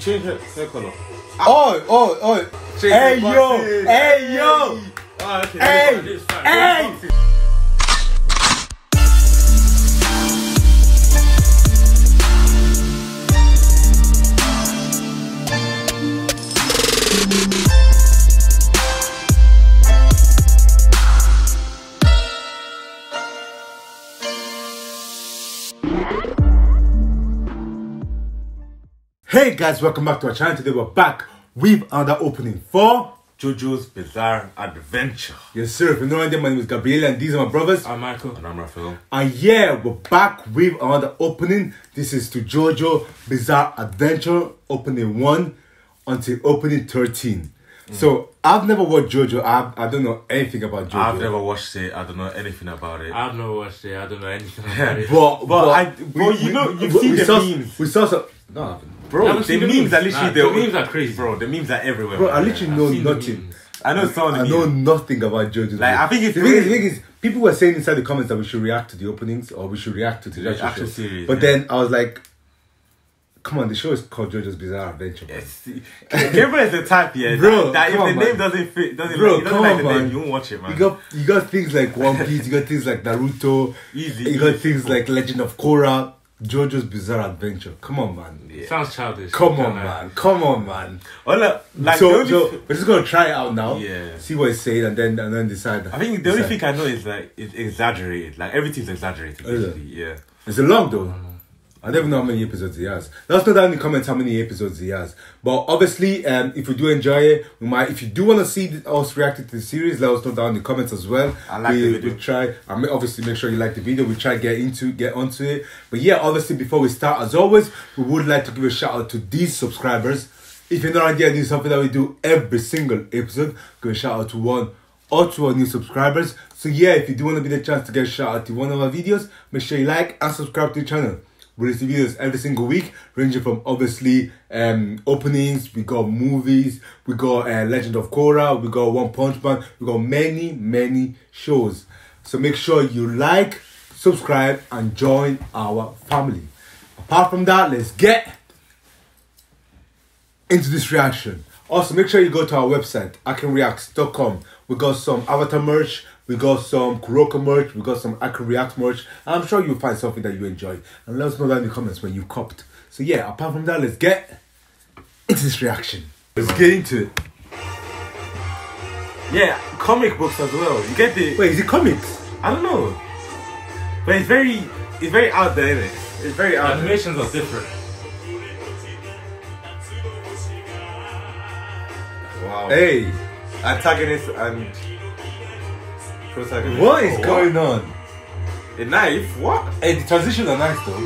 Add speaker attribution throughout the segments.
Speaker 1: Change hair, hair color.
Speaker 2: Oh, oh, oh.
Speaker 1: Change
Speaker 2: Hey,
Speaker 1: the
Speaker 2: yo. Hey, yo.
Speaker 1: Ah, okay.
Speaker 2: Hey, hey. Hey guys, welcome back to our channel. Today we're back with another opening for
Speaker 1: JoJo's Bizarre Adventure.
Speaker 2: Yes sir, if you know anything, my name is Gabriel and these are my brothers.
Speaker 1: I'm Michael. And I'm Raphael.
Speaker 2: And yeah, we're back with another opening. This is to JoJo Bizarre Adventure opening 1 until opening 13. Mm. So I've never watched JoJo. I, I don't know anything about JoJo.
Speaker 1: I've never watched it. I don't know anything about it.
Speaker 3: I've never watched it. I don't know anything about it.
Speaker 2: But,
Speaker 1: But I- but you know, you've seen the
Speaker 2: saw,
Speaker 1: memes.
Speaker 2: We saw some. No, I haven't.
Speaker 3: I
Speaker 1: Bro, the
Speaker 3: the
Speaker 1: memes,
Speaker 3: memes.
Speaker 1: are literally
Speaker 3: Nah,
Speaker 1: the,
Speaker 3: the memes are crazy.
Speaker 1: Bro, the memes are everywhere.
Speaker 2: Bro, I
Speaker 1: man.
Speaker 2: literally
Speaker 3: I've
Speaker 2: know
Speaker 3: seen the
Speaker 2: nothing.
Speaker 1: I know some of
Speaker 2: I know
Speaker 1: memes.
Speaker 2: nothing about JoJo.
Speaker 1: Like, I think it's
Speaker 2: the thing, is, the
Speaker 1: really-
Speaker 2: thing is, people were saying inside the comments that we should react to the openings or we should react to the
Speaker 1: The
Speaker 2: actual,
Speaker 1: actual
Speaker 2: show.
Speaker 1: series,
Speaker 2: But
Speaker 1: yeah.
Speaker 2: then I was like, come on, the show is called JoJo's Bizarre Adventure. bro.
Speaker 1: Yes. Gabriel is the type, yeah.
Speaker 2: Bro,
Speaker 1: that, that if
Speaker 2: come
Speaker 1: the
Speaker 2: on,
Speaker 1: name
Speaker 2: man.
Speaker 1: doesn't fit, doesn't,
Speaker 2: Bro,
Speaker 1: like, doesn't
Speaker 2: come
Speaker 1: like
Speaker 2: on,
Speaker 1: the
Speaker 2: man.
Speaker 1: name, you won't watch it, man.
Speaker 2: You got you got things like One Piece, you got things like Naruto,
Speaker 1: Easy,
Speaker 2: you got
Speaker 1: easy.
Speaker 2: things like Legend of Korra, JoJo's Bizarre Adventure. Come on, man.
Speaker 1: Yeah.
Speaker 3: Sounds childish.
Speaker 2: Come on, man. Come on, man.
Speaker 1: Oh, look, like,
Speaker 2: so,
Speaker 1: only
Speaker 2: so we're just gonna try it out now.
Speaker 1: Yeah.
Speaker 2: See what it's saying, and then and then decide.
Speaker 1: I think the only thing I know is like it's exaggerated. Like everything's exaggerated. Basically. Yeah.
Speaker 2: Is it long though? I don't even know how many episodes he has. Let us know down in the comments how many episodes he has. But obviously, um, if you do enjoy it, we might. If you do want to see us reacting to the series, let us know down in the comments as well.
Speaker 1: I like
Speaker 2: we,
Speaker 1: the video.
Speaker 2: We try. I mean, obviously, make sure you like the video. We try to get into get onto it. But yeah, obviously, before we start, as always, we would like to give a shout out to these subscribers. If you're not idea, this is something that we do every single episode. Give a shout out to one or to our new subscribers. So yeah, if you do want to be the chance to get a shout out to one of our videos, make sure you like and subscribe to the channel. We release videos every single week, ranging from obviously um, openings, we got movies, we got uh, Legend of Korra, we got One Punch Man, we got many, many shows. So make sure you like, subscribe, and join our family. Apart from that, let's get into this reaction. Also, make sure you go to our website, akinreacts.com. We got some Avatar merch, we got some Kuroko merch, we got some Akin React merch. I'm sure you'll find something that you enjoy. And let us know down in the comments when you've copped. So yeah, apart from that, let's get into this reaction. Let's get into it.
Speaker 1: Yeah, comic books as well. You get the
Speaker 2: Wait, is it comics?
Speaker 1: I don't know. But it's very it's very out there, isn't it? It's very out there.
Speaker 3: Animations are different.
Speaker 1: Wow.
Speaker 2: Hey,
Speaker 1: Antagonist and protagonist.
Speaker 2: what is
Speaker 1: Oh,
Speaker 2: going on?
Speaker 1: A knife? What?
Speaker 2: Hey, the transition are nice though.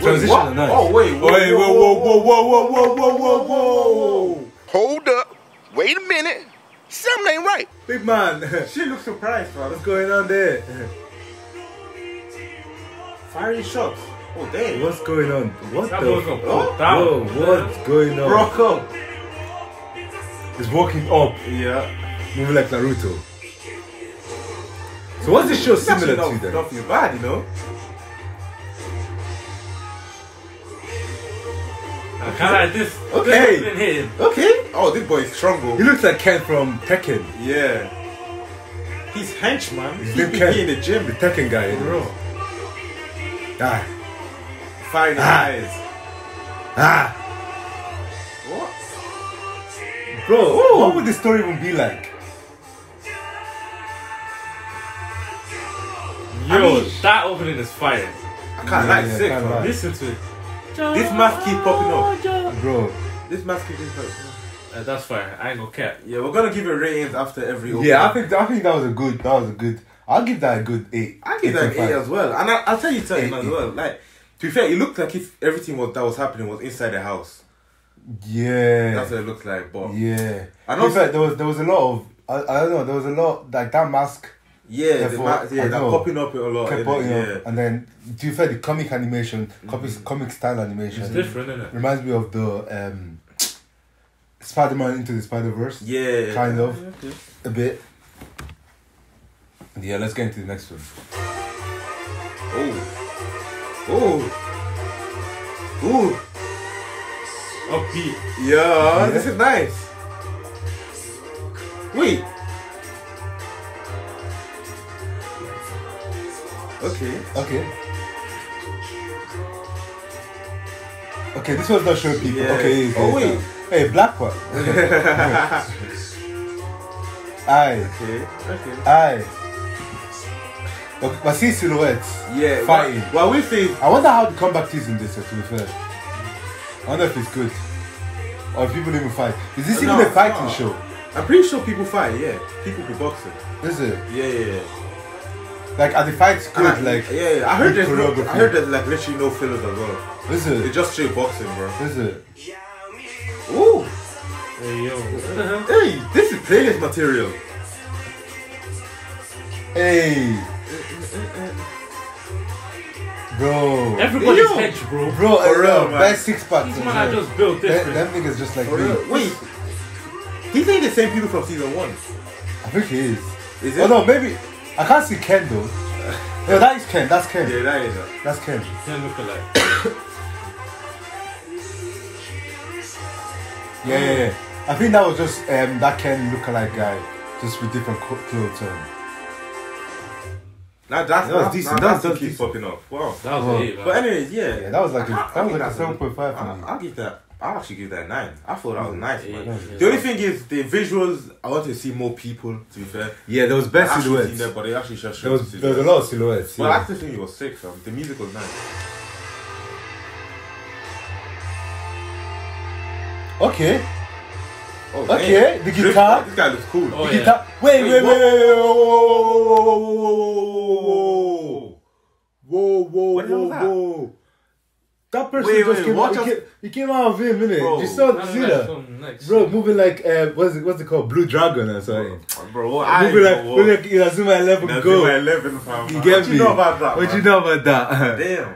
Speaker 2: Transition
Speaker 1: what?
Speaker 2: are nice.
Speaker 1: Oh wait, whoa,
Speaker 2: Wait, whoa, whoa, whoa, whoa, whoa, whoa, whoa, whoa.
Speaker 4: Hold up. Wait a minute. Something ain't right.
Speaker 2: Big man,
Speaker 1: She looks surprised, man.
Speaker 2: what's going on there?
Speaker 1: Firing shots. Oh damn.
Speaker 2: What's going on? What
Speaker 3: That
Speaker 2: the?
Speaker 3: boy's
Speaker 1: Oh,
Speaker 3: pull down.
Speaker 2: Whoa, what's going on?
Speaker 1: Broke up.
Speaker 2: He's walking up,
Speaker 1: Yeah.
Speaker 2: moving like Naruto. So what's this show
Speaker 1: It's actually
Speaker 2: similar to
Speaker 1: not,
Speaker 2: then?
Speaker 1: not feel bad, you know.
Speaker 3: I kind of like this.
Speaker 2: Okay.
Speaker 3: This didn't hit him.
Speaker 1: Okay. Oh, this boy is strong,
Speaker 2: He looks like Ken from Tekken.
Speaker 1: Yeah. He's henchman. He's he,
Speaker 2: Ken.
Speaker 1: he in the gym.
Speaker 2: The Tekken guy. anyways.
Speaker 1: Bro.
Speaker 2: Ah.
Speaker 1: Firing the
Speaker 2: Ah.
Speaker 1: eyes.
Speaker 2: Ah.
Speaker 1: What?
Speaker 2: Bro, what would the story even be like?
Speaker 3: Yo,
Speaker 1: mean-
Speaker 3: that opening is fire.
Speaker 1: I can't lie,
Speaker 2: yeah,
Speaker 1: sick,
Speaker 2: can't lie.
Speaker 3: Listen to it.
Speaker 1: This mask keep popping up.
Speaker 2: Bro.
Speaker 1: This mask keep popping up.
Speaker 3: Uh, that's fire. I ain't gonna cap.
Speaker 1: Yeah, we're gonna give it ratings after every. opening.
Speaker 2: Yeah, I think I think that was a good that was a good I'll give that a good eight.
Speaker 1: I give that an
Speaker 2: 8.5.
Speaker 1: eight as well, and I, I'll tell you something
Speaker 2: Eight,
Speaker 1: as
Speaker 2: eight.
Speaker 1: well. Like to be fair, it looked like if everything was that was happening was inside the house.
Speaker 2: Yeah.
Speaker 1: That's what it looked like. But
Speaker 2: Yeah.
Speaker 1: And
Speaker 2: In
Speaker 1: also-
Speaker 2: fact, there was there was a lot of I, I don't know there was a lot like that mask
Speaker 1: yeah,
Speaker 2: Therefore,
Speaker 1: ma- yeah, they're
Speaker 2: know.
Speaker 1: popping up a lot.
Speaker 2: kept
Speaker 1: innit?
Speaker 2: putting
Speaker 1: yeah.
Speaker 2: and then to be fair, the comic animation, comic comic style animation,
Speaker 3: It's different, isn't it?
Speaker 2: reminds me of the um, Spider Man into the Spider Verse,
Speaker 1: Yeah,
Speaker 2: kind of
Speaker 1: Yeah, okay.
Speaker 2: a bit. Yeah, let's get into the next one.
Speaker 1: Oh, oh, oh.
Speaker 3: Upbeat.
Speaker 1: Yeah, this is nice. Wait. Okay.
Speaker 2: Okay. Okay, this was not showing people.
Speaker 1: Yeah.
Speaker 2: Okay, okay.
Speaker 1: Oh, wait.
Speaker 2: Hey, black one. Aye,
Speaker 1: Okay. Okay.
Speaker 2: aye. Okay, but see silhouettes.
Speaker 1: Yeah.
Speaker 2: Fighting.
Speaker 1: Well, we say
Speaker 2: I wonder how the comeback is in this, to be fair. I wonder if it's good. Or if people even fight. Is this
Speaker 1: No,
Speaker 2: even a fighting
Speaker 1: no.
Speaker 2: show?
Speaker 1: I'm pretty sure people fight. Yeah, people be boxing.
Speaker 2: Is it?
Speaker 1: Yeah, yeah, yeah.
Speaker 2: Like, are the fights good?
Speaker 1: I-
Speaker 2: like,
Speaker 1: yeah, yeah. I heard there's no. I heard there's like literally no fillers as well.
Speaker 2: Is
Speaker 1: It's just straight boxing, bro.
Speaker 2: Is it?
Speaker 1: Ooh.
Speaker 3: Hey yo, what the hell?
Speaker 1: Hey, this is playlist material.
Speaker 2: Hey! Bro.
Speaker 3: Everybody's
Speaker 1: Yo.
Speaker 3: hedge, bro.
Speaker 2: Bro,
Speaker 1: For
Speaker 2: uh,
Speaker 1: real, man.
Speaker 2: best six pack.
Speaker 3: These man are just built
Speaker 2: Them,
Speaker 3: different.
Speaker 2: them niggas just like
Speaker 1: For
Speaker 2: me.
Speaker 1: real. Wait. These ain't the same people from season one.
Speaker 2: I think he is.
Speaker 1: Is it?
Speaker 2: Oh no, maybe I can't see Ken though. No, that is Ken. That's Ken.
Speaker 1: Yeah, that is it.
Speaker 2: That's Ken.
Speaker 3: Can't look alike.
Speaker 2: Yeah, yeah, yeah. I think that was just um, that Ken lookalike guy, just with different co- clothes on.
Speaker 1: That, that's,
Speaker 2: That was
Speaker 1: that's,
Speaker 2: decent.
Speaker 1: That,
Speaker 2: That
Speaker 1: that's
Speaker 2: was
Speaker 1: keep
Speaker 2: decent.
Speaker 1: popping off. Wow.
Speaker 3: That was an eight, man.
Speaker 1: But anyways, yeah.
Speaker 2: Yeah, that was like a, that was
Speaker 1: think
Speaker 2: like a seven point five
Speaker 1: I'll. I'll give that. I'll actually give that a nine. I thought that was nice, man.
Speaker 3: yeah.
Speaker 1: The only thing is the visuals. I want to see more people. To be fair,
Speaker 2: Yeah, there was
Speaker 1: I
Speaker 2: best
Speaker 1: actually
Speaker 2: silhouettes.
Speaker 1: seen that, but they actually just
Speaker 2: There
Speaker 1: showed
Speaker 2: was there was a lot of silhouettes.
Speaker 1: Well,
Speaker 2: yeah.
Speaker 1: I actually think it was sick, fam. The music was nice.
Speaker 2: Okay,
Speaker 1: Oh,
Speaker 2: Okay,
Speaker 1: damn.
Speaker 2: the guitar.
Speaker 1: This guy looks cool.
Speaker 3: Oh,
Speaker 2: the
Speaker 3: yeah.
Speaker 2: guitar. Wait, wait,
Speaker 1: Wait,
Speaker 2: wait, wait, wait, whoa, whoa, whoa, whoa, whoa, whoa,
Speaker 1: What the hell
Speaker 2: whoa,
Speaker 1: was that?
Speaker 2: whoa. That person
Speaker 1: Wait,
Speaker 2: just
Speaker 1: wait,
Speaker 2: came
Speaker 1: watch
Speaker 2: out. He
Speaker 1: out.
Speaker 2: came, he came out of him, innit?
Speaker 1: Bro,
Speaker 2: you saw,
Speaker 3: No, no,
Speaker 2: see that? Bro, moving like uh, what's it, what's it called? Blue Dragon or something.
Speaker 1: Bro, I
Speaker 2: moving like,
Speaker 1: know
Speaker 2: moving
Speaker 1: what.
Speaker 2: like Inazuma Eleven
Speaker 1: That's
Speaker 2: go.
Speaker 1: 11, fam.
Speaker 2: You
Speaker 1: What
Speaker 2: get me?
Speaker 1: you know about that?
Speaker 2: What
Speaker 1: man?
Speaker 2: you know about that?
Speaker 1: Damn.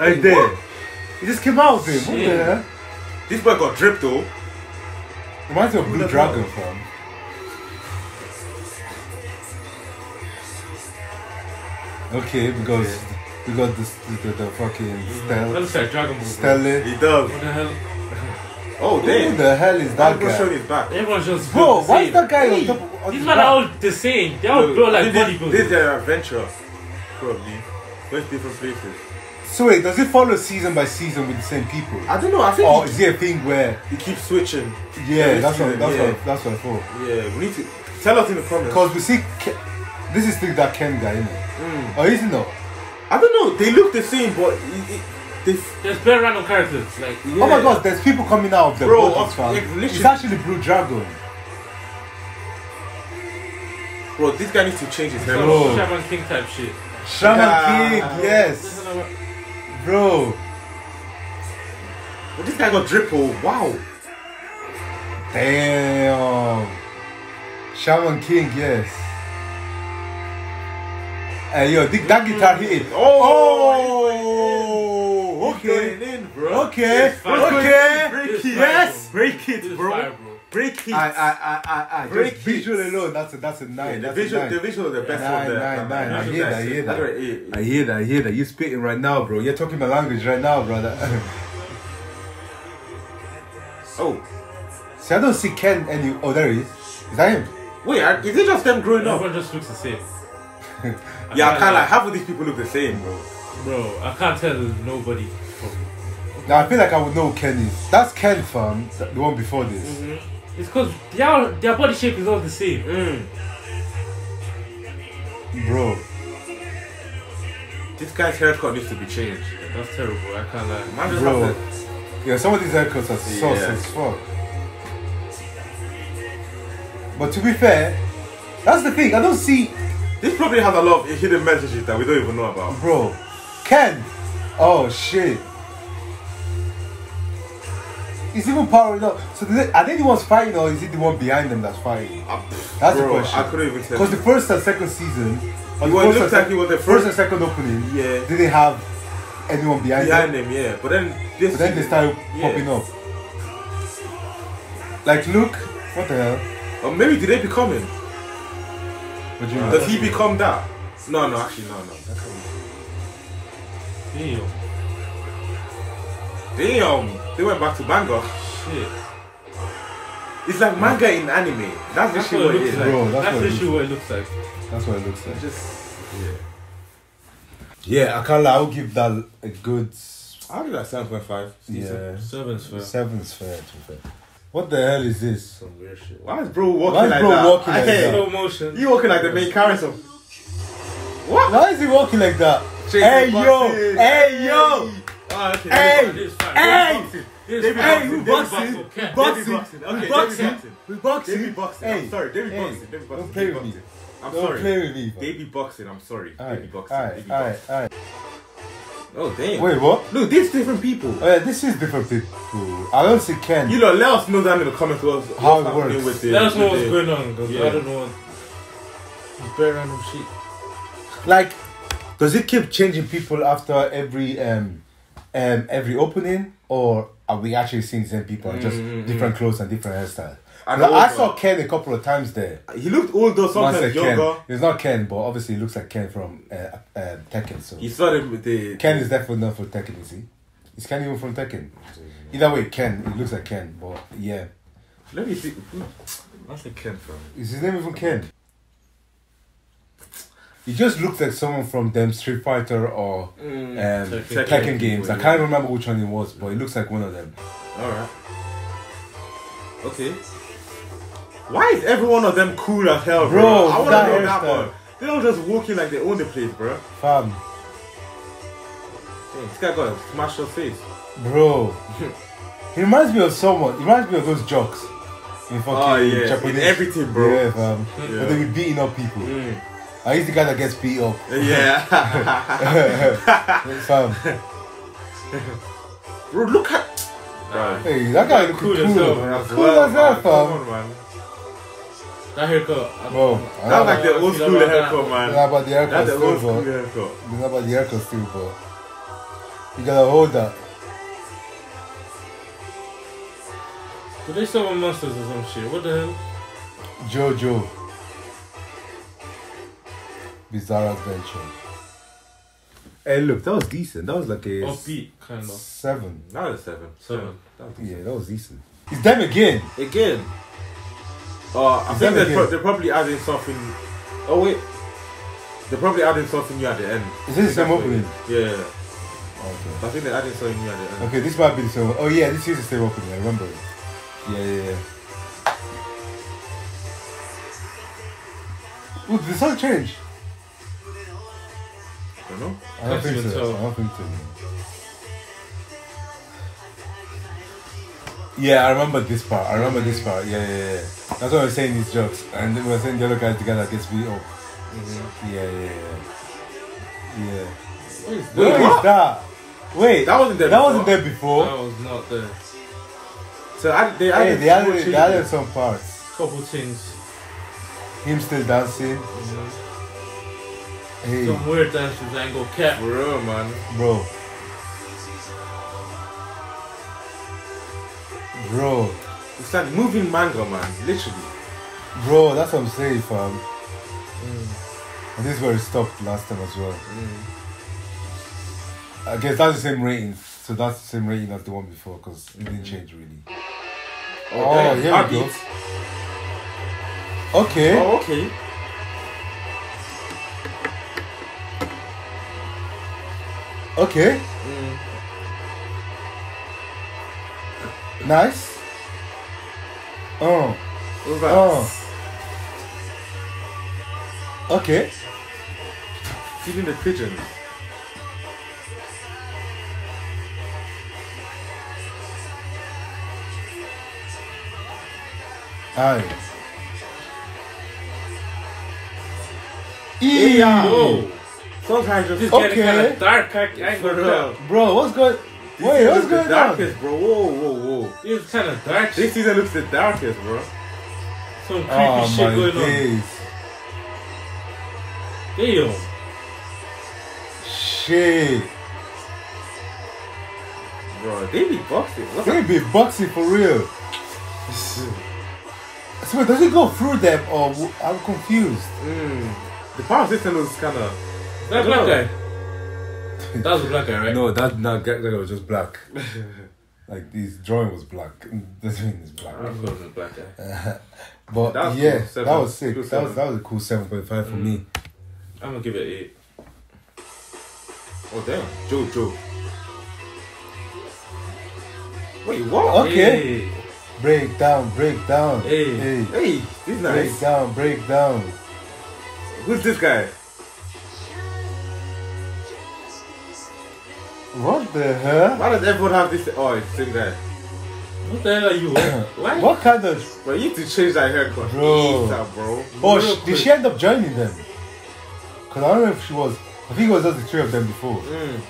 Speaker 2: right there. He just came out of him. What the hell?
Speaker 1: This boy got dripped though.
Speaker 2: Reminds me of Blue
Speaker 1: the
Speaker 2: Dragon,
Speaker 1: hell?
Speaker 2: fam. Okay, because we got this, the, the, the fucking
Speaker 3: That
Speaker 2: Stel,
Speaker 3: looks like Dragon Ball. bro.
Speaker 1: He does.
Speaker 3: What the hell?
Speaker 1: Oh,
Speaker 2: Who the hell is
Speaker 1: That
Speaker 2: that
Speaker 1: guy showed
Speaker 2: guy?
Speaker 1: his back.
Speaker 3: Everyone's just
Speaker 2: Bro,
Speaker 3: built the
Speaker 2: why is that guy
Speaker 1: Hey,
Speaker 2: on top of on
Speaker 3: These
Speaker 2: his
Speaker 3: men are
Speaker 2: back?
Speaker 3: all the same. They all
Speaker 1: Look,
Speaker 3: built like
Speaker 1: this, this
Speaker 3: bodybuilders.
Speaker 1: their adventure. Probably. Going different places.
Speaker 2: So wait, does it follow season by season with the same people?
Speaker 1: I don't know. I think
Speaker 2: Or
Speaker 1: he,
Speaker 2: is it a thing where
Speaker 1: he keeps switching.
Speaker 2: yeah,
Speaker 1: Every
Speaker 2: that's what
Speaker 1: season,
Speaker 2: that's
Speaker 1: yeah.
Speaker 2: what that's what I thought.
Speaker 1: Yeah, we need to tell us in the comments.
Speaker 2: Because we see Ke- this is still that Ken guy, innit?
Speaker 1: Mm.
Speaker 2: Or is it not?
Speaker 1: I don't know. They look the same, but it, it, they,
Speaker 3: There's bare random characters. Like,
Speaker 1: yeah.
Speaker 2: Oh my god, there's people coming out of the
Speaker 1: Bro,
Speaker 2: bodies,
Speaker 1: of-
Speaker 2: fam.
Speaker 1: like,
Speaker 2: It's actually Blue Dragon.
Speaker 1: bro, this guy needs to change his hair.
Speaker 2: Bro.
Speaker 3: Shaman King type shit.
Speaker 2: Shaman
Speaker 1: Yeah.
Speaker 2: King, yes. Bro.
Speaker 1: But this guy got dripple. Wow.
Speaker 2: Damn. Shaman King, yes. Hey yo, th- that guitar hit.
Speaker 1: Oh,
Speaker 2: Oh, okay.
Speaker 1: Going in, bro.
Speaker 2: Okay,
Speaker 3: fire.
Speaker 2: okay.
Speaker 3: This fire,
Speaker 2: Yes.
Speaker 3: bro.
Speaker 1: Break
Speaker 3: This
Speaker 1: it,
Speaker 3: is
Speaker 1: bro.
Speaker 3: fire, bro.
Speaker 1: Break it.
Speaker 2: I, I, I, I, I.
Speaker 1: Break
Speaker 2: Just visual alone, that's a, that's a
Speaker 1: Yeah,
Speaker 2: nine.
Speaker 1: the
Speaker 2: that's a
Speaker 1: visual,
Speaker 2: nine.
Speaker 1: the visual, is the best
Speaker 2: Nine,
Speaker 1: one there.
Speaker 2: nine, nine.
Speaker 3: I hear
Speaker 2: that, I hear that.
Speaker 1: That's right, eight.
Speaker 2: I hear that, I hear that. You're spitting right now, bro. You're talking my language right now, brother.
Speaker 1: Oh,
Speaker 2: See, I don't see Ken any. Oh, there he is. Is that him?
Speaker 1: wait, is it just them growing up?
Speaker 3: Everyone just looks the same.
Speaker 1: Yeah, I
Speaker 3: can't
Speaker 1: can't like half of these people look the same, bro.
Speaker 3: Bro, I can't tell nobody. from-
Speaker 2: Now I feel like I would know who Ken is. That's Ken, fam. The one before this.
Speaker 1: Mm-hmm.
Speaker 3: It's because their, their body shape is all the same.
Speaker 1: Mm.
Speaker 2: Bro.
Speaker 1: This guy's haircut needs to be changed.
Speaker 3: That's terrible. I can't lie.
Speaker 1: Man just
Speaker 2: Bro.
Speaker 1: have to-
Speaker 2: Yeah, some of these haircuts are sus
Speaker 1: Yeah.
Speaker 2: as fuck. But to be fair, that's the thing. I don't see,
Speaker 1: This probably has a lot of hidden messages that we don't even know about.
Speaker 2: bro. Ken. Oh shit. He's even powering up. So they, are they the ones fighting, or is it the one behind them that's fighting?
Speaker 1: Pff,
Speaker 2: That's the question.
Speaker 1: I couldn't even tell.
Speaker 2: Because the first and second season, or the
Speaker 1: Well, it
Speaker 2: first, and
Speaker 1: like it was the
Speaker 2: first
Speaker 1: first-
Speaker 2: and second opening,
Speaker 1: Yeah.
Speaker 2: did they have anyone behind,
Speaker 1: behind
Speaker 2: them?
Speaker 1: him, yeah. But then this.
Speaker 2: But then they started
Speaker 1: Yeah.
Speaker 2: popping up. Like, look, what the hell?
Speaker 1: Or maybe did they become him?
Speaker 2: What do you?
Speaker 1: Does he become that? No, no, actually, no, no.
Speaker 3: Damn.
Speaker 1: Damn. They went back to manga.
Speaker 3: Shit.
Speaker 1: It's like manga in anime. That's
Speaker 3: That's
Speaker 1: literally
Speaker 3: what it
Speaker 1: it
Speaker 3: looks
Speaker 1: is.
Speaker 3: like.
Speaker 2: Bro, that's
Speaker 3: that's
Speaker 2: what it
Speaker 3: literally what it looks like.
Speaker 2: That's what it looks like.
Speaker 1: Just yeah.
Speaker 2: Yeah, I can't lie. I'll give that a good.
Speaker 1: I'll give that seven point five.
Speaker 2: Yeah,
Speaker 3: Seven's fair.
Speaker 2: seven's fair. To be fair. What the hell is this?
Speaker 3: Some weird shit.
Speaker 1: Why is bro walking
Speaker 2: Why is
Speaker 1: like
Speaker 2: bro
Speaker 1: that?
Speaker 2: walking like
Speaker 1: Hey,
Speaker 2: that?
Speaker 3: Slow motion.
Speaker 1: You walking like the main character. What?
Speaker 2: Why is he walking like that?
Speaker 1: Jason
Speaker 2: hey yo!
Speaker 1: Boxing.
Speaker 2: Hey yo!
Speaker 1: Oh, okay.
Speaker 2: Hey!
Speaker 3: This is.
Speaker 2: Hey!
Speaker 1: David
Speaker 2: Hey, we boxing,
Speaker 3: Boxing, okay.
Speaker 2: boxing,
Speaker 1: Boxing. Okay,
Speaker 2: we boxing,
Speaker 1: Boxing.
Speaker 2: we boxing.
Speaker 1: David Boxing.
Speaker 2: Hey,
Speaker 1: I'm sorry, David
Speaker 2: hey,
Speaker 1: Boxing. David Boxing.
Speaker 2: Don't play
Speaker 1: David
Speaker 2: with me.
Speaker 1: I'm
Speaker 2: Don't
Speaker 1: sorry.
Speaker 2: play with me. fam.
Speaker 1: David Boxing. I'm sorry.
Speaker 2: Alright,
Speaker 1: David Boxing.
Speaker 2: alright,
Speaker 1: David
Speaker 2: alright,
Speaker 1: Boxing.
Speaker 2: alright.
Speaker 1: Oh damn.
Speaker 2: Wait, what?
Speaker 1: Look, these different people.
Speaker 2: Oh yeah, this is different people. I don't see Ken.
Speaker 1: You know, let us know down in the comments what's,
Speaker 2: How it works.
Speaker 1: with the.
Speaker 3: Let us know
Speaker 1: with
Speaker 3: what's
Speaker 1: the-
Speaker 3: going on, because
Speaker 1: Yeah.
Speaker 3: I don't know what. It's bare random shit.
Speaker 2: like, does it keep changing people after every um, um, every opening, or are we actually seeing the same people, just
Speaker 1: Mm, mm,
Speaker 2: different clothes and different hairstyle?
Speaker 1: And
Speaker 2: I saw Ken a couple of times there.
Speaker 1: He looked older, sometimes
Speaker 2: like Ken.
Speaker 1: younger.
Speaker 2: It's not Ken, but obviously he looks like Ken from uh, uh, Tekken. So
Speaker 1: he saw him with the.
Speaker 2: Ken is definitely not from Tekken, is he? Is Ken even from Tekken? Either way, Ken. It looks like Ken, but yeah.
Speaker 1: Let me see. What's the Ken from?
Speaker 2: Is his name even Ken? He just looks like someone from them Street Fighter or um,
Speaker 3: Tekken.
Speaker 2: Tekken, games. I can't remember which one it was, but it looks like one of them.
Speaker 1: Alright. Okay. Why is every one of them cool as hell, bro?
Speaker 2: Bro,
Speaker 1: I wanna know that one. They don't just walk in like they own the place, bro.
Speaker 2: Fam,
Speaker 1: Hey, this guy got a smashed up face.
Speaker 2: bro. he reminds me of someone. He reminds me of those jocks in fucking
Speaker 1: Oh, yeah, in everything, bro.
Speaker 2: Yeah, fam.
Speaker 1: Yeah.
Speaker 2: But they be beating up people.
Speaker 1: Mm.
Speaker 2: And he's the guy that gets beat up.
Speaker 1: Yeah.
Speaker 2: fam.
Speaker 1: bro, look at.
Speaker 2: Hey, that guy looking
Speaker 3: Cool
Speaker 2: cool.
Speaker 3: as hell,
Speaker 2: Cool,
Speaker 1: As
Speaker 2: as
Speaker 1: well,
Speaker 2: hell,
Speaker 1: man. Come on, man.
Speaker 3: That haircut.
Speaker 2: Bro, oh,
Speaker 3: know.
Speaker 2: I
Speaker 1: That's
Speaker 2: don't
Speaker 1: like the old school
Speaker 3: about
Speaker 1: haircut,
Speaker 3: that.
Speaker 2: It's
Speaker 1: man.
Speaker 2: not about the haircut
Speaker 1: That's the
Speaker 2: still,
Speaker 1: old school
Speaker 2: but
Speaker 1: haircut.
Speaker 2: it's not about the haircut still, bro. you gotta hold that.
Speaker 3: Do they sell on monsters or some shit? What the hell?
Speaker 2: Jojo. Bizarre Adventure. Hey, look, that was decent. That was like a
Speaker 3: Upbeat, kind of.
Speaker 2: seven.
Speaker 1: That was a seven.
Speaker 3: Seven.
Speaker 1: That was
Speaker 2: Yeah, that was decent. It's them again.
Speaker 1: Again. Uh, I think they're, pro- they're probably adding something. Oh wait, they're probably adding something new at the end.
Speaker 2: Is this the same opening?
Speaker 1: what Yeah,
Speaker 2: Okay.
Speaker 1: I think they're adding something new at the end.
Speaker 2: Okay, this might be the same. Oh yeah, this is the same opening. I remember it. Yeah, yeah, yeah. Ooh, did the song change?
Speaker 1: I don't know.
Speaker 2: I don't think so. I don't think so. Yeah, I remember this part. I remember this part. Yeah, yeah, yeah. That's what I was saying these jokes. And then we were saying the other guys together gets beat up.
Speaker 1: Mm-hmm.
Speaker 2: Yeah, yeah, yeah. Yeah.
Speaker 1: Wait,
Speaker 2: What
Speaker 1: what?
Speaker 2: is that? Wait,
Speaker 1: That wasn't there
Speaker 2: That
Speaker 1: before.
Speaker 2: wasn't there before.
Speaker 3: That was not there.
Speaker 1: So I, they
Speaker 2: Hey,
Speaker 1: added,
Speaker 2: they
Speaker 1: small
Speaker 2: added, they added some parts.
Speaker 3: Couple things.
Speaker 2: Him still dancing. Hey,
Speaker 3: Some weird dances I ain't go cap.
Speaker 1: For man.
Speaker 2: bro. Bro,
Speaker 1: It's like moving manga, man. Literally.
Speaker 2: bro, that's what I'm saying, fam. And this is where it stopped last time as well. Mm. I guess that's the same rating. So that's the same rating as the one before because it didn't mm. change really. Oh, oh,
Speaker 1: damn.
Speaker 2: here we go. Okay.
Speaker 1: Oh, okay.
Speaker 2: Okay. Nice. Oh.
Speaker 1: About
Speaker 2: Oh. Okay.
Speaker 1: feeding the pigeons?
Speaker 2: Aye.
Speaker 1: Yeah. Sometimes just
Speaker 2: Okay.
Speaker 3: getting kind of dark. I, I
Speaker 1: For real.
Speaker 2: Bro, what's going
Speaker 1: This
Speaker 2: Wait,
Speaker 1: season
Speaker 2: what's
Speaker 1: looks
Speaker 2: going
Speaker 1: the
Speaker 2: on?
Speaker 1: darkest, bro. Whoa, whoa, whoa.
Speaker 3: This is kind of dark.
Speaker 1: This season looks the darkest, bro.
Speaker 3: Some creepy
Speaker 2: Oh
Speaker 3: shit
Speaker 2: my
Speaker 3: going on.
Speaker 2: days.
Speaker 3: Damn.
Speaker 2: Shit.
Speaker 1: Bro, they be boxing. What's
Speaker 2: They be boxing for real. So wait, does it go through them or w- I'm confused?
Speaker 1: Mm. The power system looks kind of.
Speaker 3: Is that black guy? That was a black guy, right?
Speaker 2: No, that that guy was just black. Like this drawing was black. Doesn't mean it's black.
Speaker 3: I'm going with black guy.
Speaker 2: But
Speaker 1: That
Speaker 2: yeah,
Speaker 1: cool.
Speaker 2: That was sick.
Speaker 1: Cool
Speaker 2: that was that was a cool seven point five for
Speaker 3: Mm.
Speaker 2: me.
Speaker 3: I'm gonna give it eight.
Speaker 1: Oh damn, Joe, Joe. Wait, what?
Speaker 2: Okay.
Speaker 3: Hey.
Speaker 2: Break down, break down.
Speaker 3: Hey.
Speaker 2: hey.
Speaker 1: Hey, this
Speaker 2: Break
Speaker 1: nice.
Speaker 2: down, break down.
Speaker 1: Who's this guy?
Speaker 2: What the hell?
Speaker 1: Why does everyone have this? Oh, it's the same guy.
Speaker 3: What the hell are you? Why?
Speaker 2: What kind of?
Speaker 1: Bro, you need to change that haircut.
Speaker 2: Bro.
Speaker 1: ASAP, bro.
Speaker 2: Oh,
Speaker 1: Real
Speaker 2: sh- did she end up joining them? Cause I don't know if she was. I think it was just the three of them before.
Speaker 1: Mm.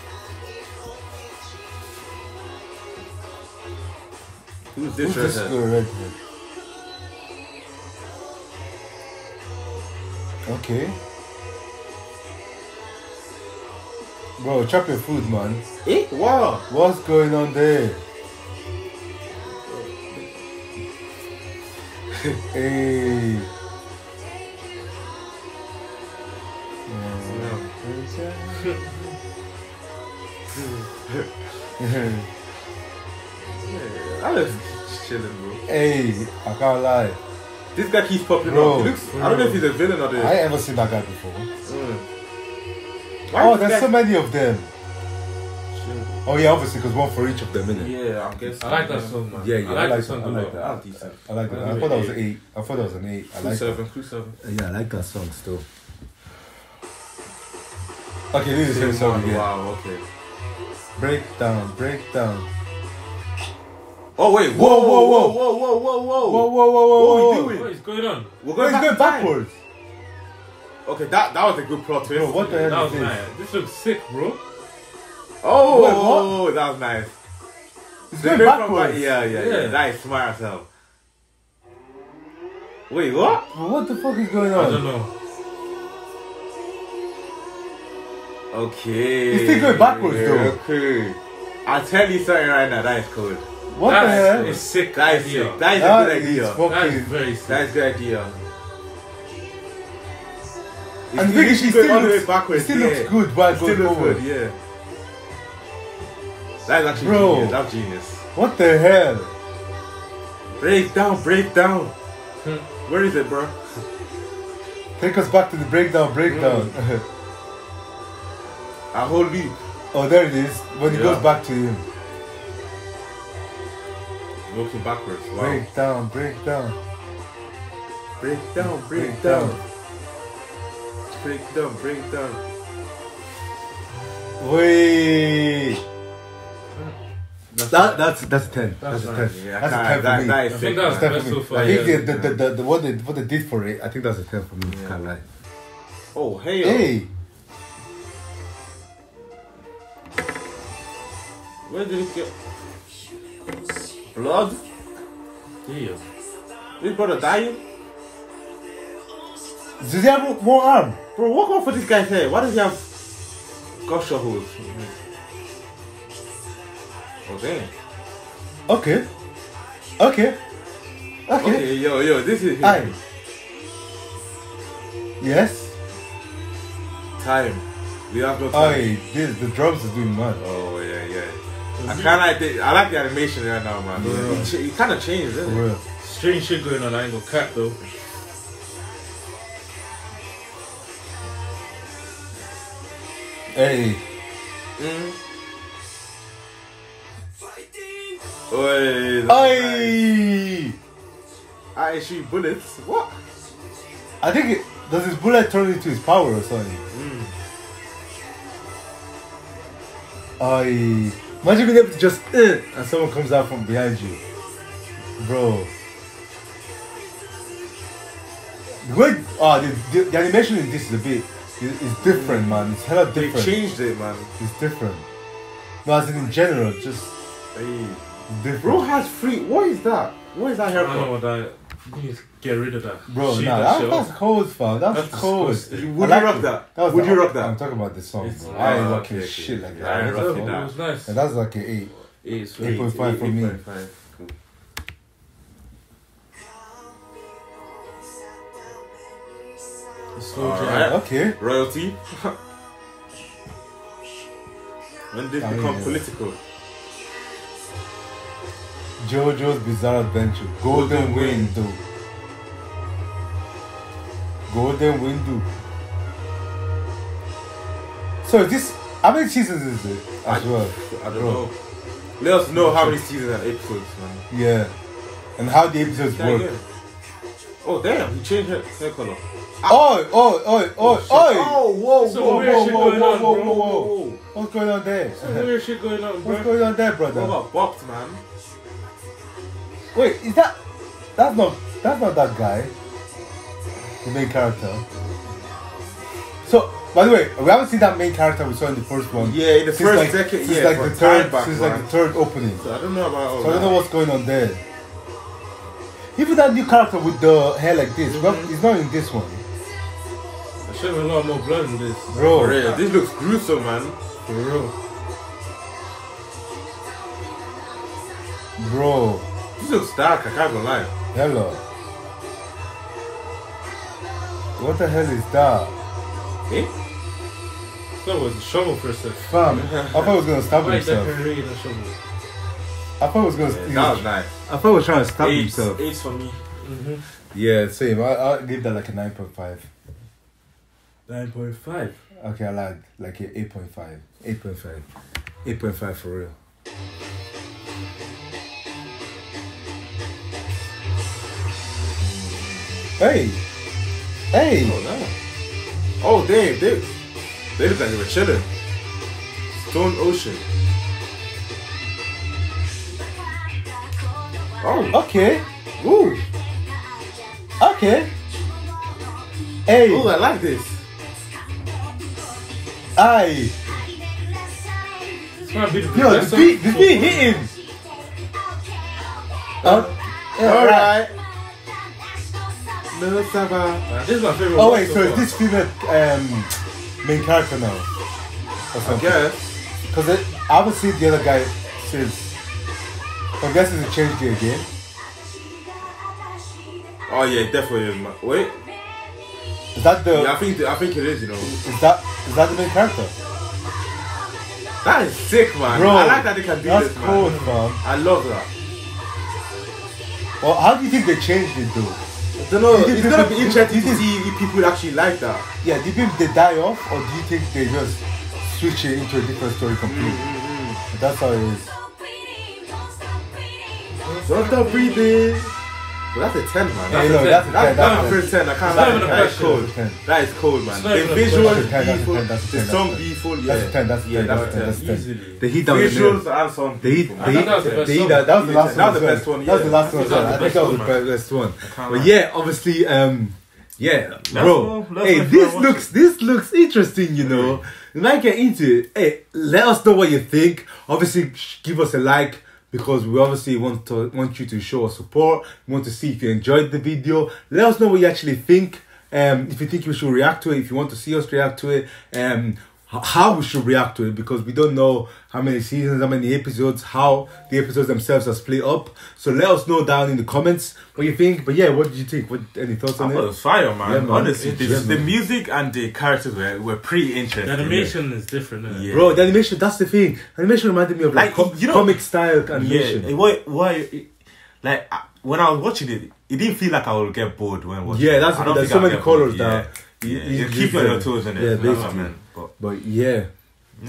Speaker 1: Who's this
Speaker 2: Who's
Speaker 1: right
Speaker 2: this
Speaker 1: here?
Speaker 2: girl right here? Okay. Bro, chop your food, man.
Speaker 1: Eh? Wow.
Speaker 2: What's going on there? hey.
Speaker 1: I looks chilling, bro.
Speaker 2: hey, I can't lie.
Speaker 1: This guy keeps popping
Speaker 2: Bro.
Speaker 1: up. He looks. I don't know if he's a villain or the.
Speaker 2: I ain't ever seen that guy before.
Speaker 1: Mm. Why
Speaker 2: Oh, there's
Speaker 1: guy-
Speaker 2: so many of them. Oh yeah, obviously, because one for each of them, innit?
Speaker 1: Yeah, I'm guessing.
Speaker 3: I like that song, man.
Speaker 2: Yeah, yeah,
Speaker 3: I like, the song
Speaker 2: that,
Speaker 3: a
Speaker 2: I like that.
Speaker 1: I like decent.
Speaker 2: I like that.
Speaker 3: I'll
Speaker 2: I
Speaker 3: give
Speaker 2: thought that was an eight. I thought that was an eight. I like
Speaker 1: seven, crew seven.
Speaker 2: Yeah, I like that song still. Okay, this is the
Speaker 1: Same
Speaker 2: same song again.
Speaker 1: Wow. Okay.
Speaker 2: Break down, break down.
Speaker 1: Oh wait.
Speaker 2: Whoa,
Speaker 1: Whoa,
Speaker 2: whoa,
Speaker 1: whoa,
Speaker 2: whoa.
Speaker 1: whoa, whoa, whoa, whoa,
Speaker 2: Whoa, whoa, whoa, whoa,
Speaker 1: we doing?
Speaker 3: What is going on?
Speaker 1: We're going
Speaker 2: going backwards.
Speaker 1: Okay, that that was a good plot twist.
Speaker 2: Bro, what the hell
Speaker 3: That
Speaker 2: is
Speaker 3: was
Speaker 2: this?
Speaker 3: nice. This looks sick, bro.
Speaker 1: Oh,
Speaker 2: Wait, what?
Speaker 1: that was nice.
Speaker 2: He's
Speaker 1: They
Speaker 2: going
Speaker 1: came from
Speaker 2: backwards.
Speaker 1: back- Yeah, yeah, yeah,
Speaker 3: Yeah.
Speaker 1: That is smart as hell. Wait, what?
Speaker 2: What the fuck is going on?
Speaker 3: I don't know.
Speaker 1: Okay.
Speaker 2: He's still going backwards, though.
Speaker 1: Okay. I'll tell you something right now. That is cool.
Speaker 2: What the hell?
Speaker 3: a sick
Speaker 1: That is
Speaker 3: idea.
Speaker 1: sick. That is a good
Speaker 2: is
Speaker 1: idea.
Speaker 3: That is very sick.
Speaker 1: That is a good idea.
Speaker 2: And the
Speaker 1: It's
Speaker 2: thing
Speaker 1: really
Speaker 2: she
Speaker 1: going
Speaker 2: still
Speaker 1: all the way
Speaker 2: looks,
Speaker 1: backwards.
Speaker 2: it still
Speaker 1: yeah.
Speaker 2: looks good while
Speaker 1: It still
Speaker 2: going
Speaker 1: looks
Speaker 2: forward.
Speaker 1: good, yeah. That is actually
Speaker 2: Bro.
Speaker 1: genius. That's genius.
Speaker 2: What the hell?
Speaker 1: Break down, break down.
Speaker 2: Hmm.
Speaker 1: Where is it, bro?
Speaker 2: Take us back to the breakdown, breakdown.
Speaker 1: A whole leap.
Speaker 2: oh, there it is. When he
Speaker 1: Yeah.
Speaker 2: goes back to him.
Speaker 1: Looking backwards. Wow.
Speaker 2: Break down, break down.
Speaker 1: Break down, break,
Speaker 2: Break
Speaker 1: down.
Speaker 2: down.
Speaker 1: Break down, down.
Speaker 2: Wait. That, that's that's a ten. That's,
Speaker 3: That's
Speaker 2: a ten.
Speaker 1: Yeah,
Speaker 2: that's a
Speaker 1: that-
Speaker 2: ten for me.
Speaker 1: that
Speaker 3: I think that's.
Speaker 2: Ten for me.
Speaker 3: so far.
Speaker 2: I think
Speaker 3: yeah.
Speaker 2: the, the, the, the, what they what they did for it, I think that's a ten for me.
Speaker 1: Yeah.
Speaker 2: Can't lie.
Speaker 1: Oh, hey. Oh.
Speaker 2: Hey,
Speaker 1: Where did it get? Blood?
Speaker 3: Yeah.
Speaker 1: This brother dying?
Speaker 2: does he have one arm?
Speaker 1: Bro, what on for this guy's hair? Why does he have gusher holes? Oh, damn.
Speaker 2: Okay. Okay. Okay.
Speaker 1: Okay, yo, yo, this is
Speaker 2: Aye. Yes.
Speaker 1: time. We have no time.
Speaker 2: Aye, this the drums are doing mad.
Speaker 1: Oh, yeah, yeah. I kind of like the, I like the animation right now, man.
Speaker 2: Yeah.
Speaker 1: It, it kind of changed,
Speaker 2: For
Speaker 1: doesn't it?
Speaker 2: real.
Speaker 3: Strange shit going on. I ain't gonna cap though.
Speaker 2: Hey.
Speaker 1: Mm. Oi.
Speaker 2: Aye.
Speaker 1: I shoot bullets. What?
Speaker 2: I think it does his bullet turn into his power or something.
Speaker 1: Mm.
Speaker 2: Aye. Imagine being able to just uh, and someone comes out from behind you. Bro. The way oh, the, the, the animation in this is a bit is, is different man. It's hella different.
Speaker 1: They changed it, man.
Speaker 2: It's different. No, as in in general, just
Speaker 1: Hey.
Speaker 2: different.
Speaker 1: Bro has free. What is that? What is that
Speaker 3: I don't know
Speaker 1: haircut?
Speaker 3: what that. You need to get rid of that.
Speaker 2: Bro,
Speaker 3: Shave
Speaker 2: nah,
Speaker 3: that
Speaker 2: that, that's
Speaker 3: off.
Speaker 2: cold, fam. That's,
Speaker 3: That's
Speaker 2: cold.
Speaker 3: disgusting.
Speaker 1: Would
Speaker 2: I
Speaker 1: you rock
Speaker 2: it.
Speaker 1: that? Would
Speaker 2: the-
Speaker 1: you rock that?
Speaker 2: I'm talking about this song,
Speaker 3: It's
Speaker 2: bro.
Speaker 3: nice.
Speaker 2: I ain't rocking
Speaker 1: okay, okay.
Speaker 2: shit like
Speaker 1: Yeah,
Speaker 2: that.
Speaker 1: I ain't
Speaker 3: It was, it was nice.
Speaker 2: And that's like an eight.
Speaker 3: 8.5
Speaker 2: Eight point
Speaker 3: very.
Speaker 2: five for me.
Speaker 1: 8.5.
Speaker 3: Slow
Speaker 1: Alright.
Speaker 3: jam.
Speaker 2: Okay.
Speaker 1: Royalty. when did this
Speaker 2: I mean,
Speaker 1: become political?
Speaker 2: JoJo's Bizarre Adventure. Golden Window. Golden Window. So this how many seasons is it as
Speaker 1: I-
Speaker 2: well?
Speaker 1: I don't
Speaker 2: Bro.
Speaker 1: know. Let us know how many seasons and episodes, man.
Speaker 2: Yeah. And how the episodes
Speaker 1: Yeah,
Speaker 2: work.
Speaker 1: yeah. Oh damn, he changed her hair color. Ah.
Speaker 2: Oh, oh, oh, oh, oh!
Speaker 1: whoa,
Speaker 3: Some
Speaker 2: Whoa,
Speaker 3: weird
Speaker 2: whoa,
Speaker 3: shit
Speaker 2: whoa,
Speaker 3: going
Speaker 2: whoa,
Speaker 3: on,
Speaker 2: whoa,
Speaker 3: bro.
Speaker 2: whoa, whoa. What's going on there?
Speaker 3: Some weird shit going on,
Speaker 2: What's going on there, brother?
Speaker 1: What
Speaker 2: brother?
Speaker 1: about bopped, man?
Speaker 2: Wait, is that that's not that's not that guy, the main character. So, by the way, we haven't seen that main character we saw in the first one.
Speaker 1: Yeah, in the first
Speaker 2: like,
Speaker 1: second,
Speaker 2: since
Speaker 1: yeah,
Speaker 2: like the third,
Speaker 1: back,
Speaker 2: since
Speaker 1: man.
Speaker 2: like the third opening.
Speaker 1: So I don't know about all
Speaker 2: So I don't know what's going on there. Even that new character with the hair like this, well,
Speaker 1: Mm-hmm.
Speaker 2: he's not in this one,
Speaker 3: There should have a lot more blood in this.
Speaker 2: bro.
Speaker 1: For real, this looks gruesome, man.
Speaker 3: For real.
Speaker 2: Bro,
Speaker 1: This looks dark. I can't even lie.
Speaker 2: hello. What the hell is that?
Speaker 1: Eh?
Speaker 3: That was a shovel for a second.
Speaker 2: Fam, I thought he was gonna stab
Speaker 3: Why is that
Speaker 2: I thought he was gonna.
Speaker 1: Yeah,
Speaker 2: he
Speaker 1: that
Speaker 2: was-
Speaker 1: was nice.
Speaker 2: I thought he was trying to stab
Speaker 1: Eight,
Speaker 2: himself.
Speaker 1: eight for me. Mm-hmm.
Speaker 2: Yeah, same. I I give that like a nine point five.
Speaker 3: 9.5.
Speaker 2: Okay, I lied. Like a eight point five. Eight point five. Eight point five for real. Hey, hey.
Speaker 1: Oh no. Oh damn, they they look like they were chilling. Stone Ocean. Oh,
Speaker 2: Okay. Ooh. Okay. Hey.
Speaker 1: oh, I like this.
Speaker 2: Aye.
Speaker 3: This might be the
Speaker 2: Yo,
Speaker 3: best
Speaker 2: the
Speaker 3: song
Speaker 2: beat, the beat
Speaker 3: far.
Speaker 2: hitting. Uh, yeah,
Speaker 1: All
Speaker 2: right.
Speaker 1: right. No Saba.
Speaker 3: Nah, This is my favorite
Speaker 2: Oh
Speaker 3: one
Speaker 2: wait, so
Speaker 3: far.
Speaker 2: is this female um, main character now? Or
Speaker 1: I
Speaker 2: something?
Speaker 1: guess.
Speaker 2: Because I haven't seen the other guy since. So I guess it's a change day again.
Speaker 1: Oh yeah, definitely is. Man. Wait.
Speaker 2: Is that the?
Speaker 1: Yeah, I think I think it is. You know.
Speaker 2: Is that is that the main character?
Speaker 1: That is sick, man.
Speaker 2: Bro,
Speaker 1: I like that they can do
Speaker 2: That's
Speaker 1: this,
Speaker 2: cool,
Speaker 1: man.
Speaker 2: man.
Speaker 1: I love that.
Speaker 2: Well, how do you think they changed it though?
Speaker 1: I don't know.
Speaker 2: Do
Speaker 1: It's
Speaker 2: think
Speaker 1: gonna be interesting
Speaker 2: do you
Speaker 1: to see if people actually like that.
Speaker 2: Yeah, do you think they die off, or do you think they just switch it into a different story completely?
Speaker 1: Mm-hmm.
Speaker 2: That's how it is.
Speaker 1: Don't stop breathing. But that's a 10, man. That's
Speaker 2: you know,
Speaker 1: a 10.
Speaker 2: that's a 10,
Speaker 1: That's,
Speaker 2: that's
Speaker 1: my
Speaker 2: a
Speaker 1: first 10. I can't lie.
Speaker 3: a
Speaker 1: That is
Speaker 3: question.
Speaker 1: cold.
Speaker 2: That's a 10.
Speaker 1: That is cold, man. The visual
Speaker 3: question.
Speaker 1: is
Speaker 2: That's a 10,
Speaker 1: beautiful.
Speaker 2: that's a 10, that's a
Speaker 1: The song
Speaker 2: that's a 10.
Speaker 1: beautiful. Yeah.
Speaker 2: That's a 10, that's a 10,
Speaker 1: Yeah,
Speaker 2: that's a 10, that's a
Speaker 1: 10.
Speaker 2: 10.
Speaker 1: Easily.
Speaker 2: The heat that was in
Speaker 1: Visuals and song.
Speaker 2: The heat,
Speaker 1: beautiful,
Speaker 2: the heat,
Speaker 3: that was the best
Speaker 2: the heat, that, that was the last
Speaker 1: That was the best one,
Speaker 2: That was the last one. as well.
Speaker 3: That was
Speaker 2: I think that was the best one. But yeah, obviously, um, yeah, bro.
Speaker 1: go,
Speaker 2: Hey, this
Speaker 1: a
Speaker 2: looks this looks interesting. You know, we might get into it. Hey, let us know what you think. Obviously, give us a like. Because we obviously want to want you to show us support. We want to see if you enjoyed the video. Let us know what you actually think. Um, if you think we should react to it, if you want to see us react to it, um, how we should react to it, because we don't know how many seasons, how many episodes, how the episodes themselves are split up. So let us know down in the comments what you think. But yeah, what did you think? What any thoughts
Speaker 1: I
Speaker 2: on
Speaker 1: thought it
Speaker 2: it?
Speaker 1: was fire, man.
Speaker 2: Yeah, man.
Speaker 1: Honestly, the,
Speaker 2: Yeah,
Speaker 1: the music and the characters were, were pretty interesting.
Speaker 3: The animation is different. innit?
Speaker 1: Yeah.
Speaker 2: Bro, the animation, that's the thing. Animation reminded me of like,
Speaker 1: Like,
Speaker 2: com-
Speaker 1: you know-
Speaker 2: comic style animation.
Speaker 1: it- Why? Why? Like when I was watching it, it didn't feel like I would get bored when watching.
Speaker 2: Yeah, that's
Speaker 1: I
Speaker 2: the
Speaker 1: don't
Speaker 2: thing, there's so many
Speaker 1: get bored,
Speaker 2: colours
Speaker 1: yeah.
Speaker 2: that
Speaker 1: Yeah,
Speaker 2: you-
Speaker 1: you
Speaker 2: you
Speaker 1: keep on your toes in it.
Speaker 2: yeah,
Speaker 1: That's what I
Speaker 2: basically.
Speaker 1: meant, but-
Speaker 2: But yeah.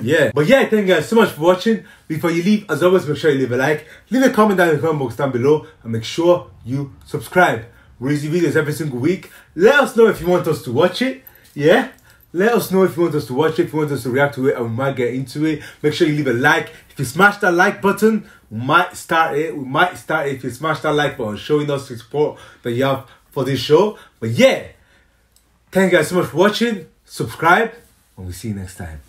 Speaker 2: Yeah. But yeah, thank you guys so much for watching. Before you leave, as always, make sure you leave a like, leave a comment down in the comment box down below, and make sure you subscribe. We release videos every single week. Let us know if you want us to watch it. Yeah? Let us know if you want us to watch it, if you want us to react to it, and we might get into it. Make sure you leave a like. If you smash that like button, we might start it. We might start it if you smash that like button, showing us the support that you have for this show. But yeah, thank you guys so much for watching. Subscribe, and we'll see you next time.